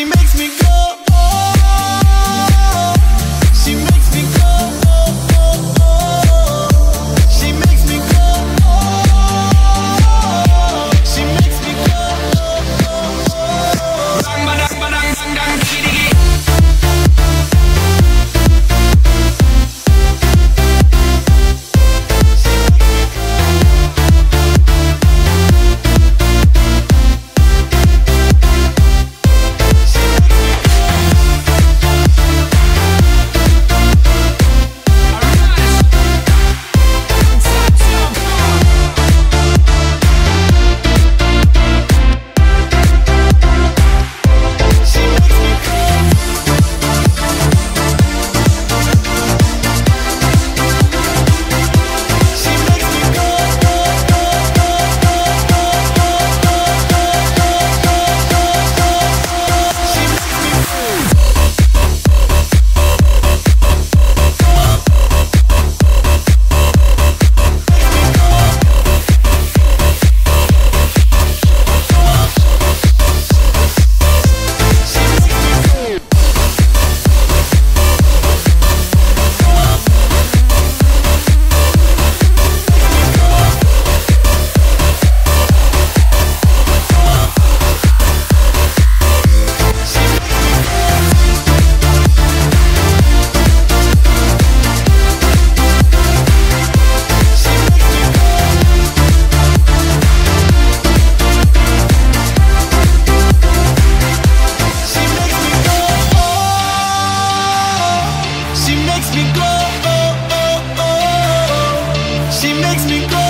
He makes me makes me go. Oh, oh, oh, oh, she makes me go.